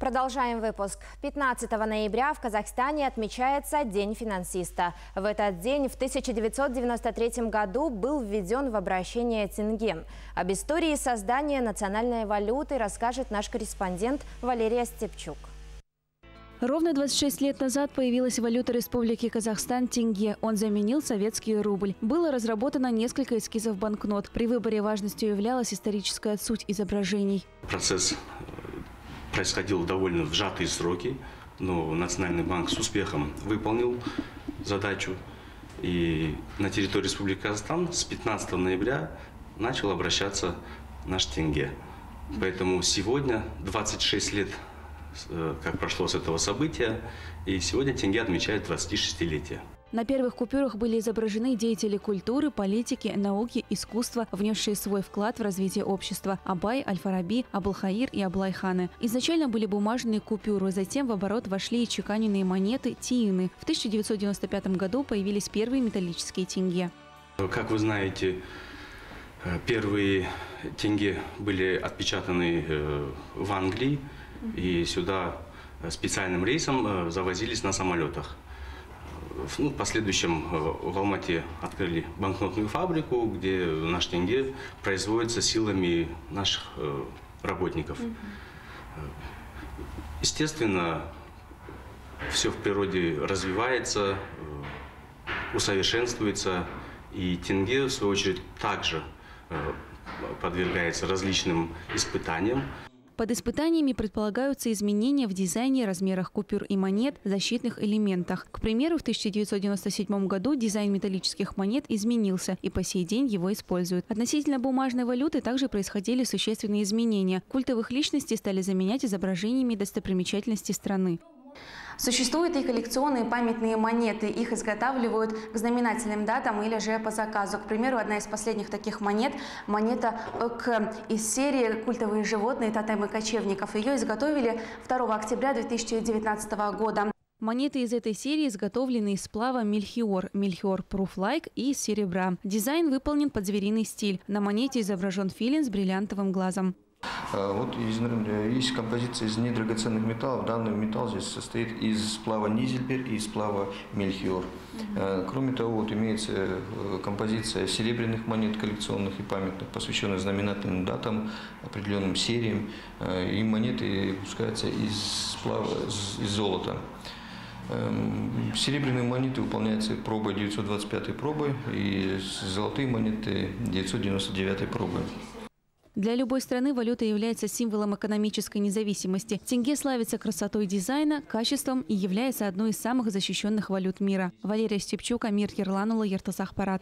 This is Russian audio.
Продолжаем выпуск. 15 ноября в Казахстане отмечается День финансиста. В этот день в 1993 году был введен в обращение тенге. Об истории создания национальной валюты расскажет наш корреспондент Валерия Степчук. Ровно 26 лет назад появилась валюта Республики Казахстан – тенге. Он заменил советский рубль. Было разработано несколько эскизов банкнот. При выборе важностью являлась историческая суть изображений. Процесс происходил довольно в сжатые сроки, но Национальный банк с успехом выполнил задачу. И на территории Республики Казахстан с 15 ноября начал обращаться наш тенге. Поэтому сегодня 26 лет, э, как прошло с этого события, и сегодня тенге отмечает 26-летие. На первых купюрах были изображены деятели культуры, политики, науки, искусства, внесшие свой вклад в развитие общества – Абай, Аль-Фараби, Абулхаир и Аблайханы. Изначально были бумажные купюры, затем в оборот вошли и чеканенные монеты – тиины. В 1995 году появились первые металлические тенге. Как вы знаете, э, первые тенге были отпечатаны э, в Англии, и сюда специальным рейсом э, завозились на самолетах ну, в последующем э, в Алмате открыли банкнотную фабрику, где наш тенге производится силами наших э, работников. Естественно, все в природе развивается, э, усовершенствуется, и тенге, в свою очередь, также подвергается различным испытаниям. Под испытаниями предполагаются изменения в дизайне, размерах купюр и монет, защитных элементах. К примеру, в 1997 году дизайн металлических монет изменился, и по сей день его используют. Относительно бумажной валюты также происходили существенные изменения. Культовых личностей стали заменять изображениями достопримечательностей страны. Существуют и коллекционные памятные монеты. Их изготавливают к знаменательным датам или же по заказу. К примеру, одна из последних таких монет – монета к, из серии «Культовые животные тотемы кочевников». Ее изготовили 2 октября 2019 года. Монеты из этой серии изготовлены из сплава мельхиор, мельхиор пруфлайк и серебра. Дизайн выполнен под звериный стиль. На монете изображен филин с бриллиантовым глазом. А, вот есть композиция из недрагоценных металлов. Данный металл здесь состоит из сплава Низельбер и сплава Мельхиор. А, кроме того, вот имеется э, композиция серебряных монет коллекционных и памятных, посвященных знаменательным датам, определенным сериям. И монеты выпускаются из сплава, из золота. Эм, серебряные монеты выполняются пробой 925 пробой и золотые монеты 999 пробой. Для любой страны валюта является символом экономической независимости. Тенге славится красотой дизайна, качеством и является одной из самых защищенных валют мира. Валерия Степчук, Амир Ерланула, Ертасах Парад.